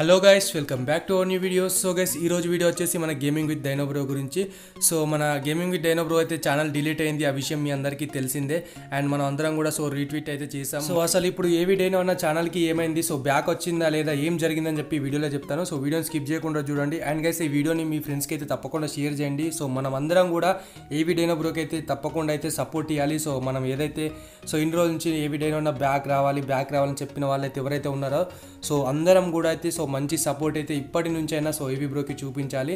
Hello guys welcome back to our new videos so guys ఈ రోజు video వచ్చేసి మన గేమింగ్ విత్ డైనోబ్రో గురించి. సో మన గేమింగ్ విత్ డైనో బ్రో అయితే ఛానల్ డిలీట్ అయింది ఆ విషయం మీ అందరికీ తెలిసిందే. అండ్ మనం అందరం కూడా సో రీట్వీట్ అయితే చేసాం సో అసలు ఇప్పుడు ఏవి డైనో అన్న ఛానల్కి ఏమైంది? సో బ్యాక్ వచ్చిందా లేదా? ఏం జరిగిందని చెప్పి వీడియోలో చెప్తాను. సో వీడియోని స్కిప్ చేయకుండా చూడండి. అండ్ గైస్ ఈ వీడియోని మీ ఫ్రెండ్స్కి అయితే తప్పకుండా షేర్ చేయండి. సో మనం అందరం కూడా ఏవి డైనోబ్రోకి అయితే తప్పకుండా అయితే సపోర్ట్ ఇవ్వాలి సో మనం ఏదైతే సో ఇన్ని రోజుల నుంచి ఏవి డైనో ఉన్న బ్యాక్ రావాలి బ్యాక్ రావాలని చెప్పిన వాళ్ళైతే ఎవరైతే ఉన్నారో సో అందరం కూడా అయితే సో మంచి సపోర్ట్ అయితే ఇప్పటి నుంచి అయినా సో ఏవి బ్రోకి చూపించాలి.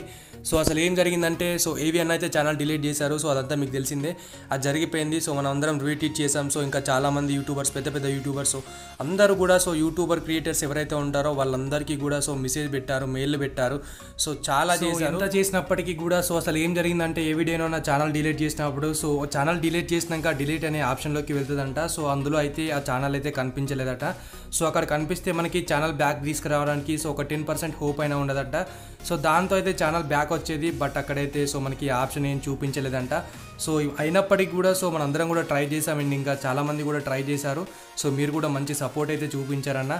సో అసలు ఏం జరిగిందంటే సో ఏవి అన్న అయితే ఛానల్ డిలీట్ చేశారు. సో అదంతా మీకు తెలిసిందే. అది జరిగిపోయింది. సో మనం అందరం రీట్వీట్ చేసాం సో ఇంకా చాలామంది యూట్యూబర్స్ పెద్ద పెద్ద యూట్యూబర్స్ అందరూ కూడా సో యూట్యూబర్ క్రియేటర్స్ ఎవరైతే ఉంటారో వాళ్ళందరికీ కూడా సో మెసేజ్ పెట్టారు మెయిల్ పెట్టారు. సో చాలా చేశారు. ఎంత చేసినప్పటికీ కూడా సో అసలు ఏం జరిగిందంటే ఏ వీడియోనో నా ఛానల్ డిలీట్ చేసినప్పుడు సో ఛానల్ డిలీట్ చేసినాక డిలీట్ అనే ఆప్షన్లోకి వెళ్తుందంట. సో అందులో అయితే ఆ ఛానల్ అయితే కనిపించలేదట. సో అక్కడ కనిపిస్తే మనకి ఛానల్ బ్యాక్ తీసుకురావడానికి సో ఒక టెన్ పర్సెంట్ హోప్ అయినా ఉండదట. సో దాంతో అయితే ఛానల్ బ్యాక్ వచ్చేది బట్ అక్కడైతే సో మనకి ఆప్షన్ ఏం చూపించలేదంట. సో అయినప్పటికీ కూడా సో మనందరం కూడా ట్రై చేసామండి ఇంకా చాలామంది కూడా ట్రై చేశారు. సో మీరు కూడా మంచి సపోర్ట్ అయితే చూపించారన్న.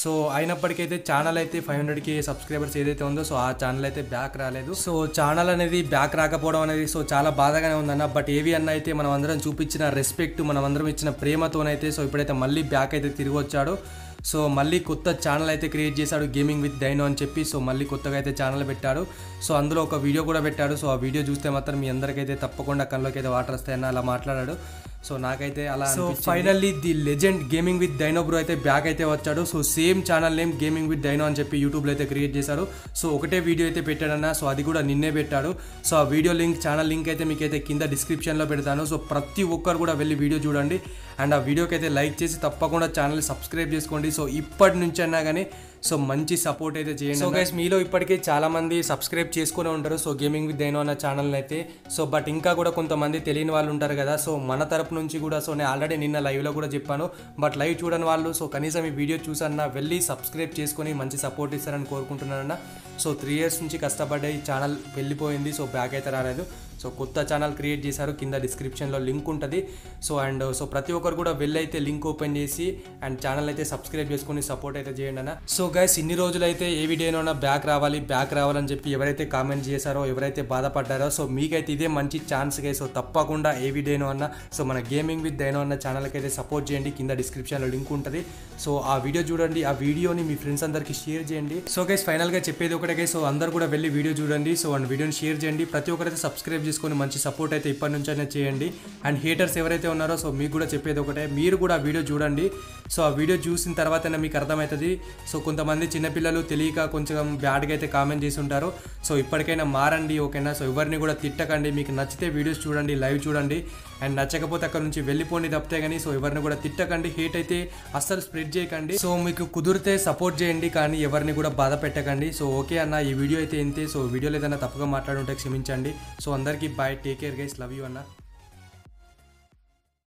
సో అయినప్పటికైతే ఛానల్ అయితే ఫైవ్ హండ్రెడ్కి సబ్స్క్రైబర్స్ ఏదైతే ఉందో సో ఆ ఛానల్ అయితే బ్యాక్ రాలేదు. సో ఛానల్ అనేది బ్యాక్ రాకపోవడం అనేది సో చాలా బాధగానే ఉందన్న. బట్ ఏవి అన్న అయితే మనం అందరం చూపించిన రెస్పెక్ట్ మనం అందరం ఇచ్చిన ప్రేమతోనైతే సో ఇప్పుడైతే మళ్ళీ బ్యాక్ అయితే తిరిగి వచ్చాడు. సో మళ్ళీ కొత్త ఛానల్ అయితే క్రియేట్ చేశాడు గేమింగ్ విత్ డైనో అని చెప్పి సో మళ్ళీ కొత్తగా అయితే ఛానల్ పెట్టాడు. సో అందులో ఒక వీడియో కూడా పెట్టాడు. సో ఆ వీడియో చూస్తే మాత్రం మీ అందరికైతే తప్పకుండా కళ్ళలోకి అయితే వాటర్ వస్తాయని అలా మాట్లాడాడు. సో నాకైతే అలా so finally the legend gaming with Dino Bro అయితే బ్యాక్ అయితే వచ్చాడు. So same channel name gaming with Dino అని చెప్పి యూట్యూబ్లో అయితే క్రియేట్ చేశారు. సో ఒకటే వీడియో అయితే పెట్టాడన్న సో అది కూడా నిన్నే పెట్టాడు. సో ఆ వీడియో లింక్ ఛానల్ లింక్ అయితే మీకు అయితే కింద డిస్క్రిప్షన్లో పెడతాను. సో ప్రతి ఒక్కరు కూడా వెళ్ళి వీడియో చూడండి. అండ్ ఆ వీడియోకి అయితే లైక్ చేసి తప్పకుండా ఛానల్ సబ్స్క్రైబ్ చేసుకోండి. సో ఇప్పటి నుంచి అన్నా కానీ సో మంచి సపోర్ట్ అయితే చేయండి సో గైస్ మీలో ఇప్పటికే చాలా మంది సబ్స్క్రైబ్ చేసుకునే ఉంటారు. సో గేమింగ్ విత్ దైనో అన్న ఛానల్ అయితే. సో బట్ ఇంకా కూడా కొంతమంది తెలియని వాళ్ళు ఉంటారు కదా. సో మన తరపు నుంచి కూడా సో నేను ఆల్రెడీ నిన్న లైవ్లో కూడా చెప్పాను. బట్ లైవ్ చూడని వాళ్ళు సో కనీసం ఈ వీడియో చూసన్నా వెళ్ళి సబ్స్క్రైబ్ చేసుకొని మంచి సపోర్ట్ ఇస్తారని కోరుకుంటున్నానన్న. సో త్రీ ఇయర్స్ నుంచి కష్టపడ్డ ఈ ఛానల్ వెళ్ళిపోయింది సో బ్యాక్ అయితే రాలేదు. సో కొత్త ఛానల్ క్రియేట్ చేశారు. కింద డిస్క్రిప్షన్లో లింక్ ఉంటుంది. సో అండ్ సో ప్రతి ఒక్కరు కూడా వెళ్ళైతే లింక్ ఓపెన్ చేసి అండ్ ఛానల్ అయితే సబ్స్క్రైబ్ చేసుకొని సపోర్ట్ అయితే చేయండి అన్న. సో గైస్ ఇన్ని రోజులైతే ఏ వీడియోనైనా బ్యాక్ రావాలి బ్యాక్ రావాలని చెప్పి ఎవరైతే కామెంట్ చేశారో ఎవరైతే బాధపడ్డారో సో మీకైతే ఇదే మంచి ఛాన్స్ గై సో తప్పకుండా ఏ వీడియోనో అన్న సో మన గేమింగ్ విత్ డైనో అన్న ఛానల్కి అయితే సపోర్ట్ చేయండి. కింద డిస్క్రిప్షన్లో లింక్ ఉంటుంది. సో ఆ వీడియో చూడండి ఆ వీడియోని మీ ఫ్రెండ్స్ అందరికీ షేర్ చేయండి. సో గైస్ ఫైనల్గా చెప్పేది ఒకటే గైస్ సో అందరు కూడా వెళ్ళి వీడియో చూడండి. సో అండ్ వీడియోని షేర్ చేయండి. ప్రతి ఒక్కరైతే సబ్స్క్రైబ్ చేసుకొని మంచి సపోర్ట్ అయితే ఇప్పటి నుంచి అయినా చేయండి. అండ్ హేటర్స్ ఎవరైతే ఉన్నారో సో మీకు కూడా చెప్పేది ఒకటే మీరు కూడా వీడియో చూడండి. సో ఆ వీడియో చూసిన తర్వాతనే మీకు అర్థమవుతుంది. సో కొంతమంది చిన్నపిల్లలు తెలియక కొంచెం బ్యాడ్గా అయితే కామెంట్ చేసి ఉంటారు సో ఇప్పటికైనా మారండి ఓకేనా? సో ఎవరిని కూడా తిట్టకండి. మీకు నచ్చితే వీడియోస్ చూడండి లైవ్ చూడండి. అండ్ నచ్చకపోతే అక్కడ నుంచి వెళ్ళిపోండి తప్పితే కానీ సో ఎవరిని కూడా తిట్టకండి హేట్ అయితే అస్సలు స్ప్రెడ్ చేయకండి. సో మీకు కుదిరితే సపోర్ట్ చేయండి కానీ ఎవరిని కూడా బాధ పెట్టకండి. సో ఓకే అన్న ఈ వీడియో అయితే ఇంతే. సో వీడియోలో ఏదైనా తప్పుగా మాట్లాడుంటే క్షమించండి. సో అందరికీ bye take care guys. Love you అన్న.